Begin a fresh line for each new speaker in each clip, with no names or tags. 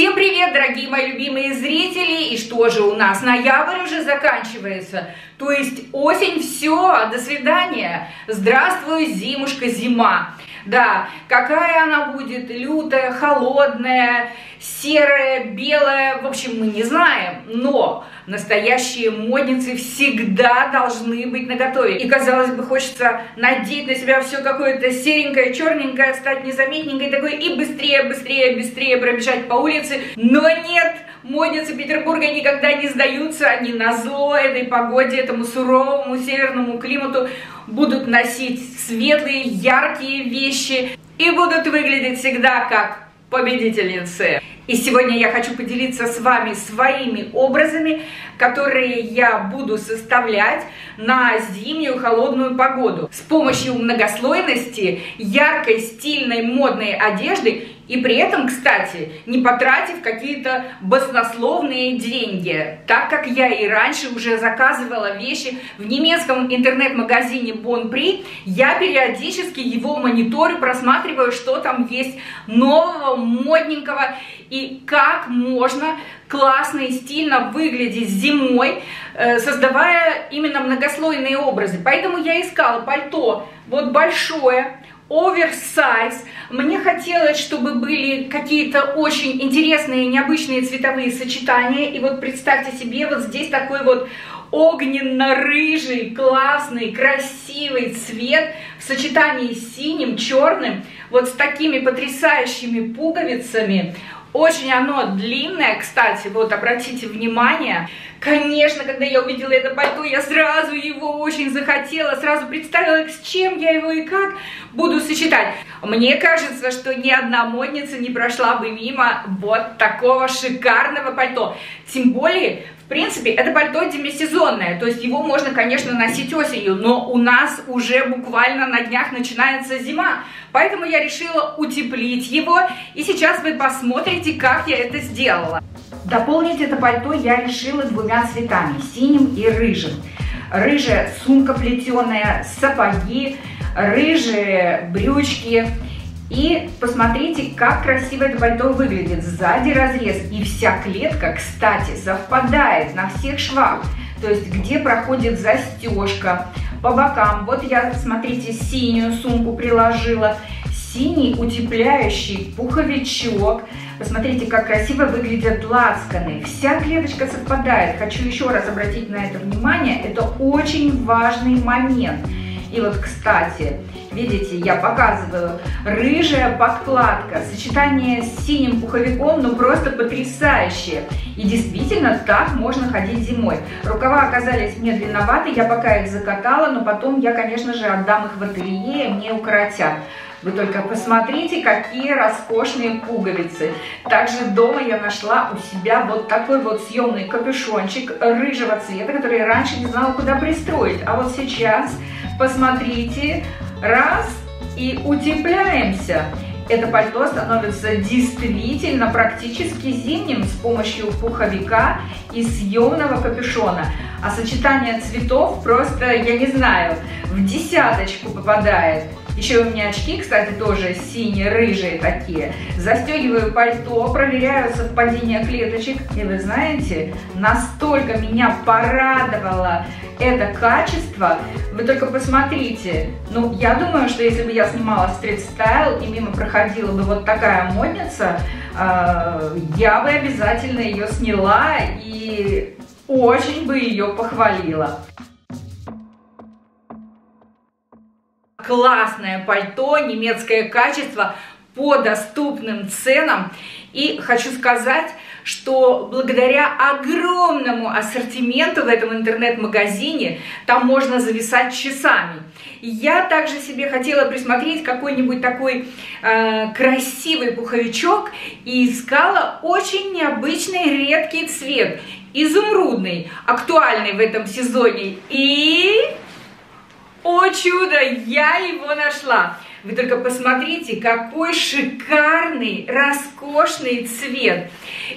Всем привет, дорогие мои любимые зрители! И что же, у нас ноябрь уже заканчивается, то есть осень, все, до свидания! Здравствуй, зимушка, зима! Да, какая она будет, лютая, холодная, серая, белая, в общем, мы не знаем, но настоящие модницы всегда должны быть наготове. И, казалось бы, хочется надеть на себя все какое-то серенькое, черненькое, стать незаметненькой такой и быстрее, быстрее, быстрее пробежать по улице, но нет, модницы Петербурга никогда не сдаются, они на зло этой погоде, этому суровому северному климату будут носить светлые, яркие вещи и будут выглядеть всегда как победительницы. И сегодня я хочу поделиться с вами своими образами, которые я буду составлять на зимнюю холодную погоду. С помощью многослойности, яркой, стильной, модной одежды и при этом, кстати, не потратив какие-то баснословные деньги, так как я и раньше уже заказывала вещи в немецком интернет-магазине Bon Prix, я периодически его мониторю, просматриваю, что там есть нового, модненького и как можно классно и стильно выглядеть зимой, э, создавая именно многослойные образы. Поэтому я искала пальто вот большое, оверсайз. Мне хотелось, чтобы были какие-то очень интересные, необычные цветовые сочетания. И вот представьте себе, вот здесь такой вот огненно-рыжий, классный, красивый цвет в сочетании с синим, черным, вот с такими потрясающими пуговицами. Очень оно длинное, кстати, вот обратите внимание. Конечно, когда я увидела это пальто, я сразу его очень захотела, сразу представила, с чем я его и как буду сочетать. Мне кажется, что ни одна модница не прошла бы мимо вот такого шикарного пальто. Тем более принципе, это пальто демисезонное, то есть его можно, конечно, носить осенью, но у нас уже буквально на днях начинается зима, поэтому я решила утеплить его, и сейчас вы посмотрите, как я это сделала. Дополнить это пальто я решила двумя цветами, синим и рыжим. Рыжая сумка плетеная, сапоги, рыжие брючки – и посмотрите, как красиво это пальто выглядит. Сзади разрез. И вся клетка, кстати, совпадает на всех швах. То есть, где проходит застежка, по бокам. Вот я, смотрите, синюю сумку приложила. Синий утепляющий пуховичок. Посмотрите, как красиво выглядят лацканы. Вся клеточка совпадает. Хочу еще раз обратить на это внимание. Это очень важный момент. И вот, кстати, видите, я показываю, рыжая подкладка, сочетание с синим пуховиком, ну просто потрясающее. И действительно, так можно ходить зимой. Рукава оказались мне длинноваты, я пока их закатала, но потом я, конечно же, отдам их в ателье, мне укоротят. Вы только посмотрите, какие роскошные пуговицы. Также дома я нашла у себя вот такой вот съемный капюшончик рыжего цвета, который я раньше не знала, куда пристроить. А вот сейчас посмотрите, раз и утепляемся. Это пальто становится действительно практически зимним с помощью пуховика и съемного капюшона. А сочетание цветов просто, я не знаю, в десяточку попадает. Еще у меня очки, кстати, тоже синие-рыжие такие. Застегиваю пальто, проверяю совпадение клеточек. И вы знаете, настолько меня порадовало это качество. Вы только посмотрите. Ну, я думаю, что если бы я снимала стрит-стайл и мимо проходила бы вот такая модница, э, я бы обязательно ее сняла и очень бы ее похвалила. Классное пальто, немецкое качество по доступным ценам. И хочу сказать, что благодаря огромному ассортименту в этом интернет-магазине там можно зависать часами. Я также себе хотела присмотреть какой-нибудь такой э, красивый пуховичок и искала очень необычный редкий цвет, изумрудный, актуальный в этом сезоне. И о чудо, я его нашла! Вы только посмотрите, какой шикарный, роскошный цвет.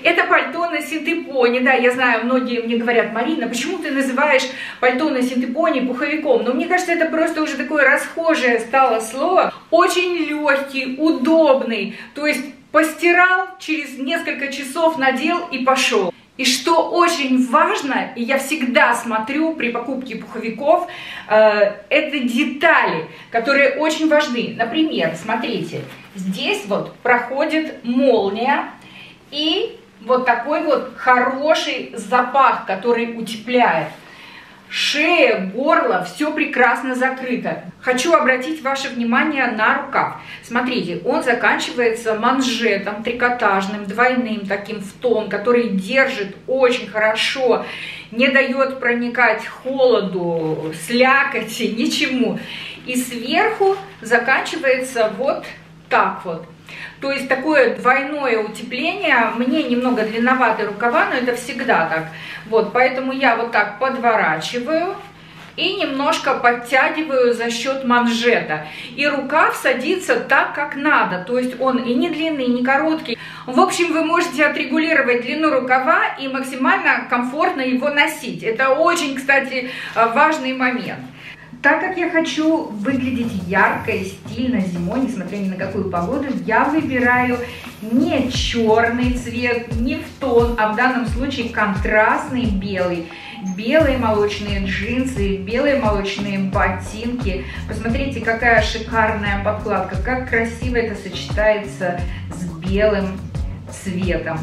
Это пальто на синтепоне, да, я знаю, многие мне говорят, Марина, почему ты называешь пальто на синтепоне пуховиком? Но мне кажется, это просто уже такое расхожее стало слово. Очень легкий, удобный, то есть постирал, через несколько часов надел и пошел. И что очень важно, и я всегда смотрю при покупке пуховиков, э, это детали, которые очень важны. Например, смотрите, здесь вот проходит молния и вот такой вот хороший запах, который утепляет шея, горло, все прекрасно закрыто. Хочу обратить ваше внимание на рукав. Смотрите, он заканчивается манжетом трикотажным, двойным таким в тон, который держит очень хорошо, не дает проникать холоду, слякоти, ничему. И сверху заканчивается вот так вот. То есть такое двойное утепление, мне немного длинноваты рукава, но это всегда так. Вот, поэтому я вот так подворачиваю и немножко подтягиваю за счет манжета. И рукав садится так, как надо, то есть он и не длинный, и не короткий. В общем, вы можете отрегулировать длину рукава и максимально комфортно его носить. Это очень, кстати, важный момент. Так как я хочу выглядеть ярко и стильно зимой, несмотря ни на какую погоду, я выбираю не черный цвет, не в тон, а в данном случае контрастный белый. Белые молочные джинсы, белые молочные ботинки. Посмотрите, какая шикарная подкладка, как красиво это сочетается с белым цветом.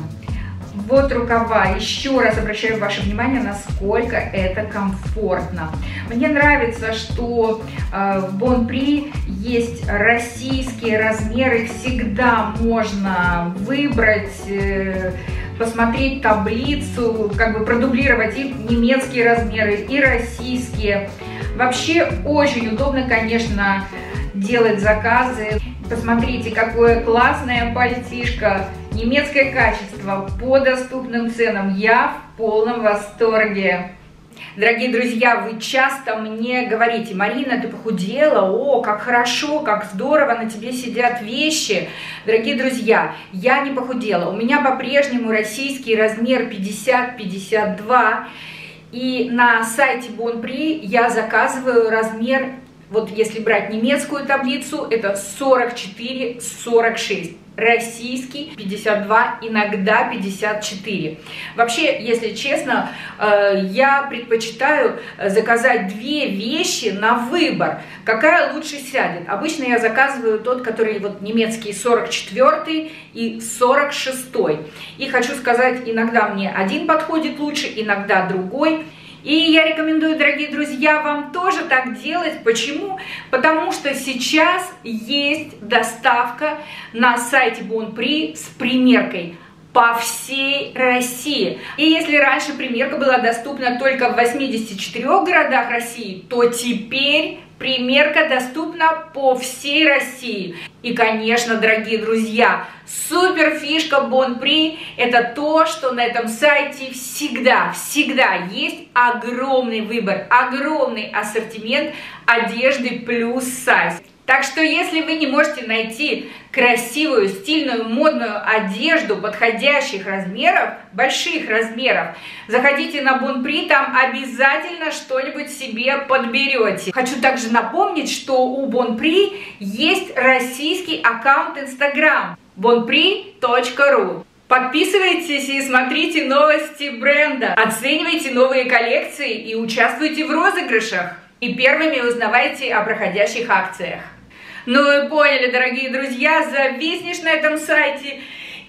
Вот рукава. Еще раз обращаю ваше внимание, насколько это комфортно. Мне нравится, что э, в Бонпри есть российские размеры. Всегда можно выбрать, э, посмотреть таблицу, как бы продублировать и немецкие размеры, и российские. Вообще очень удобно, конечно, делать заказы. Посмотрите, какое классное пальтишко Немецкое качество по доступным ценам. Я в полном восторге. Дорогие друзья, вы часто мне говорите, Марина, ты похудела, о, как хорошо, как здорово, на тебе сидят вещи. Дорогие друзья, я не похудела, у меня по-прежнему российский размер 50-52, и на сайте Бонпри я заказываю размер, вот если брать немецкую таблицу, это 44-46 российский 52, иногда 54. Вообще, если честно, э, я предпочитаю заказать две вещи на выбор. Какая лучше сядет? Обычно я заказываю тот, который вот немецкий 44 и 46. И хочу сказать, иногда мне один подходит лучше, иногда другой. И я рекомендую, дорогие друзья, вам тоже так делать. Почему? Потому что сейчас есть доставка на сайте Бонпри с примеркой по всей России. И если раньше примерка была доступна только в 84 городах России, то теперь примерка доступна по всей России. И, конечно, дорогие друзья, супер фишка Бонпри – это то, что на этом сайте всегда, всегда есть огромный выбор, огромный ассортимент одежды плюс сайз. Так что если вы не можете найти красивую, стильную, модную одежду подходящих размеров, больших размеров, заходите на Бонпри, там обязательно что-нибудь себе подберете. Хочу также напомнить, что у Бонпри есть российский аккаунт Instagram bonpri.ru. Подписывайтесь и смотрите новости бренда, оценивайте новые коллекции и участвуйте в розыгрышах. И первыми узнавайте о проходящих акциях. Ну вы поняли, дорогие друзья, зависнешь на этом сайте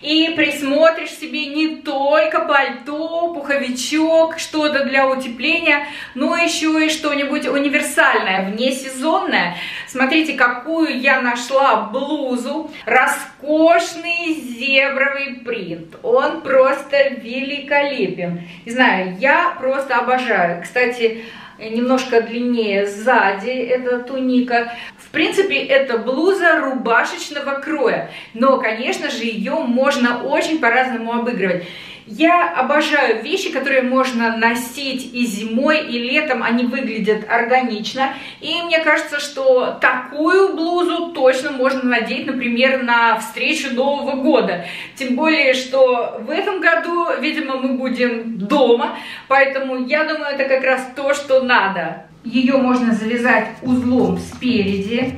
и присмотришь себе не только пальто, пуховичок, что-то для утепления, но еще и что-нибудь универсальное, внесезонное. Смотрите, какую я нашла блузу. Роскошный зебровый принт. Он просто великолепен. Не знаю, я просто обожаю. Кстати, немножко длиннее сзади эта туника. В принципе, это блуза рубашечного кроя, но, конечно же, ее можно очень по-разному обыгрывать. Я обожаю вещи, которые можно носить и зимой, и летом, они выглядят органично. И мне кажется, что такую блузу точно можно надеть, например, на встречу Нового года. Тем более, что в этом году, видимо, мы будем дома, поэтому я думаю, это как раз то, что надо. Ее можно завязать узлом спереди.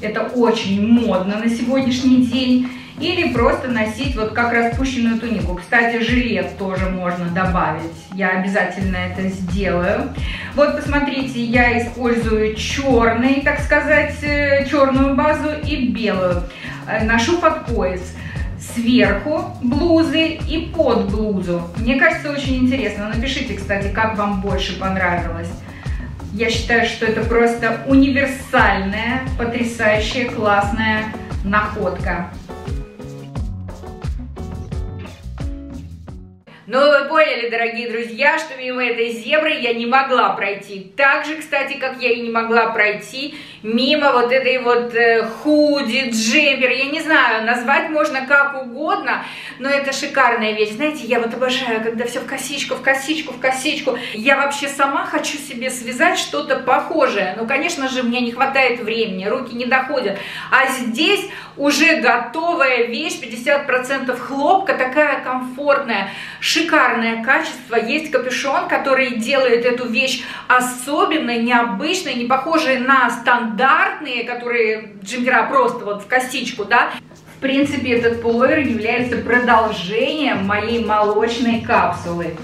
Это очень модно на сегодняшний день. или просто носить вот как распущенную тунику. Кстати, жилет тоже можно добавить, я обязательно это сделаю. Вот посмотрите, я использую черный, так сказать, э, черную базу и белую. Э, ношу под пояс сверху блузы и под блузу. Мне кажется, очень интересно. Напишите, кстати, как вам больше понравилось. Я считаю, что это просто универсальная, потрясающая, классная находка. Ну, вы поняли, дорогие друзья, что мимо этой зебры я не могла пройти. Так же, кстати, как я и не могла пройти мимо вот этой вот э, худи, джемпер. Я не знаю, назвать можно как угодно, но это шикарная вещь. Знаете, я вот обожаю, когда все в косичку, в косичку, в косичку. Я вообще сама хочу себе связать что-то похожее. Ну, конечно же, мне не хватает времени, руки не доходят. А здесь уже готовая вещь, 50% хлопка, такая комфортная, шикарное качество. Есть капюшон, который делает эту вещь особенной, необычной, не похожей на стандартные, которые джемпера просто вот в косичку, да. В принципе, этот пуловер является продолжением моей молочной капсулы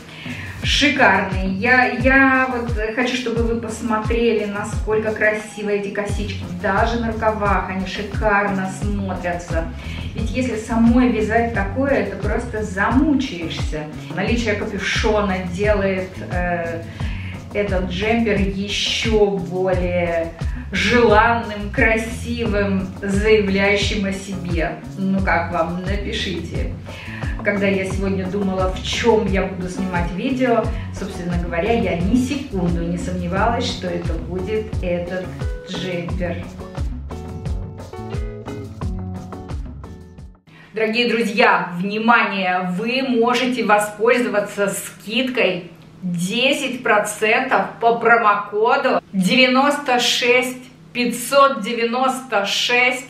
шикарный. Я, я вот хочу, чтобы вы посмотрели, насколько красиво эти косички. Даже на рукавах они шикарно смотрятся. Ведь если самой вязать такое, это просто замучаешься. Наличие капюшона делает э, этот джемпер еще более желанным, красивым, заявляющим о себе. Ну как вам, напишите когда я сегодня думала, в чем я буду снимать видео, собственно говоря, я ни секунду не сомневалась, что это будет этот джемпер. Дорогие друзья, внимание, вы можете воспользоваться скидкой 10% по промокоду 96 596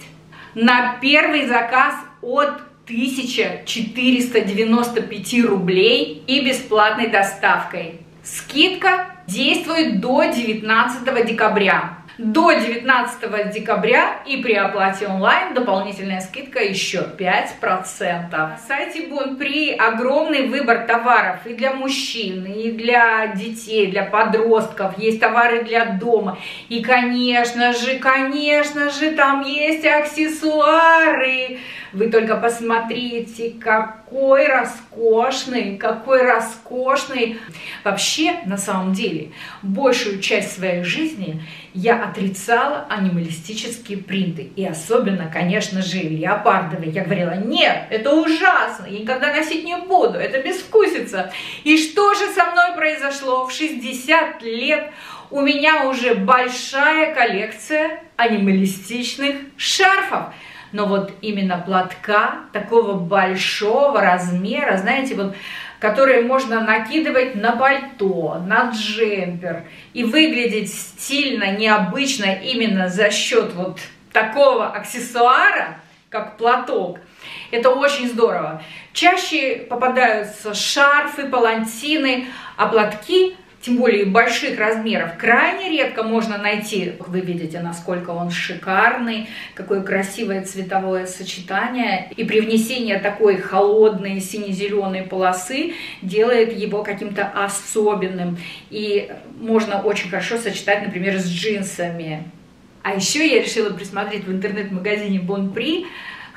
на первый заказ от 1495 рублей и бесплатной доставкой. Скидка действует до 19 декабря. До 19 декабря и при оплате онлайн дополнительная скидка еще 5%. На сайте Бонпри огромный выбор товаров и для мужчин, и для детей, для подростков. Есть товары для дома. И, конечно же, конечно же, там есть аксессуары вы только посмотрите, какой роскошный, какой роскошный. Вообще, на самом деле, большую часть своей жизни я отрицала анималистические принты. И особенно, конечно же, леопардовые. Я говорила, нет, это ужасно, я никогда носить не буду, это безвкусица. И что же со мной произошло? В 60 лет у меня уже большая коллекция анималистичных шарфов но вот именно платка такого большого размера, знаете, вот которые можно накидывать на пальто, на джемпер и выглядеть стильно, необычно именно за счет вот такого аксессуара, как платок. Это очень здорово. Чаще попадаются шарфы, палантины, а платки тем более больших размеров, крайне редко можно найти. Вы видите, насколько он шикарный, какое красивое цветовое сочетание. И при внесении такой холодной сине-зеленой полосы делает его каким-то особенным. И можно очень хорошо сочетать, например, с джинсами. А еще я решила присмотреть в интернет-магазине Bon Prix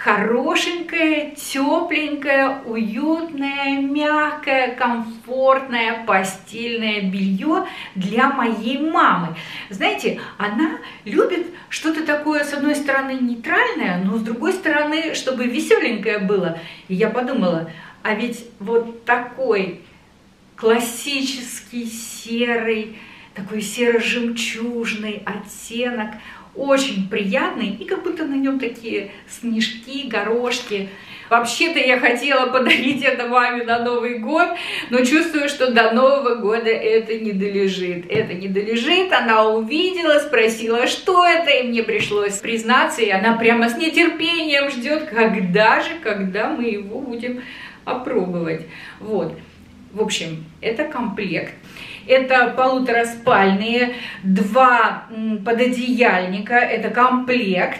хорошенькое, тепленькое, уютное, мягкое, комфортное постельное белье для моей мамы. Знаете, она любит что-то такое, с одной стороны, нейтральное, но с другой стороны, чтобы веселенькое было. И я подумала, а ведь вот такой классический серый, такой серо-жемчужный оттенок – очень приятный, и как будто на нем такие снежки, горошки. Вообще-то я хотела подарить это маме на Новый год, но чувствую, что до Нового года это не долежит. Это не долежит, она увидела, спросила, что это, и мне пришлось признаться, и она прямо с нетерпением ждет, когда же, когда мы его будем опробовать. Вот. В общем, это комплект. Это полутораспальные, два пододеяльника, это комплект.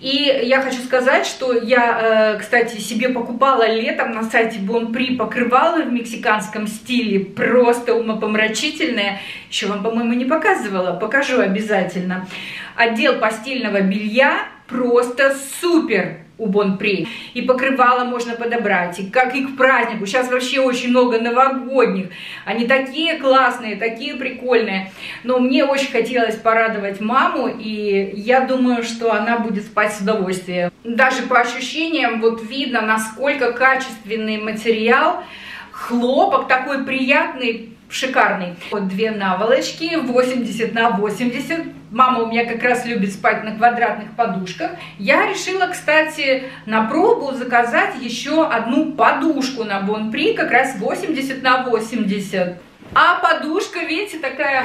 И я хочу сказать, что я, э, кстати, себе покупала летом на сайте Bonpri покрывало в мексиканском стиле, просто умопомрачительное. Еще вам, по-моему, не показывала, покажу обязательно. Отдел постельного белья просто супер у Бонпри. И покрывало можно подобрать, и как и к празднику. Сейчас вообще очень много новогодних. Они такие классные, такие прикольные. Но мне очень хотелось порадовать маму, и я думаю, что она будет спать с удовольствием. Даже по ощущениям вот видно, насколько качественный материал. Хлопок такой приятный, шикарный. Вот две наволочки, 80 на 80. Мама у меня как раз любит спать на квадратных подушках. Я решила, кстати, на пробу заказать еще одну подушку на Бонпри, как раз 80 на 80. А подушка, видите, такая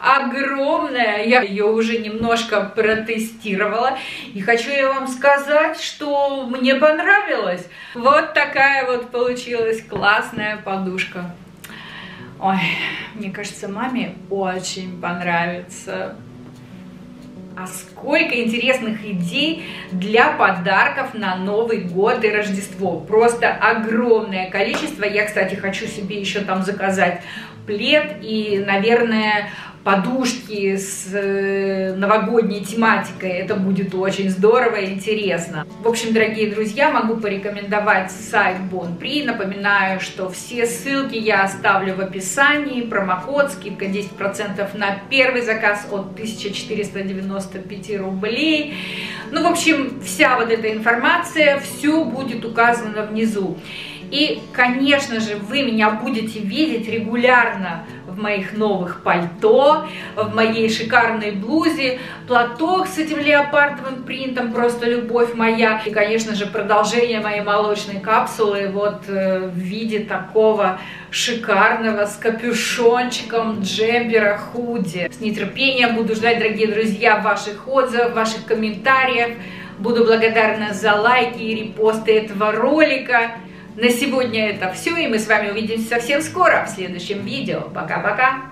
огромная. Я ее уже немножко протестировала. И хочу я вам сказать, что мне понравилось. Вот такая вот получилась классная подушка. Ой, мне кажется, маме очень понравится. А сколько интересных идей для подарков на Новый год и Рождество. Просто огромное количество. Я, кстати, хочу себе еще там заказать плед и, наверное, подушки с э, новогодней тематикой. Это будет очень здорово и интересно. В общем, дорогие друзья, могу порекомендовать сайт Bonpri. Напоминаю, что все ссылки я оставлю в описании. Промокод, скидка 10% на первый заказ от 1495 рублей. Ну, в общем, вся вот эта информация, все будет указано внизу. И, конечно же, вы меня будете видеть регулярно в моих новых пальто, в моей шикарной блузе, платок с этим леопардовым принтом, просто любовь моя. И, конечно же, продолжение моей молочной капсулы вот э, в виде такого шикарного с капюшончиком джемпера худи. С нетерпением буду ждать, дорогие друзья, ваших отзывов, ваших комментариев. Буду благодарна за лайки и репосты этого ролика. На сегодня это все, и мы с вами увидимся совсем скоро в следующем видео. Пока-пока!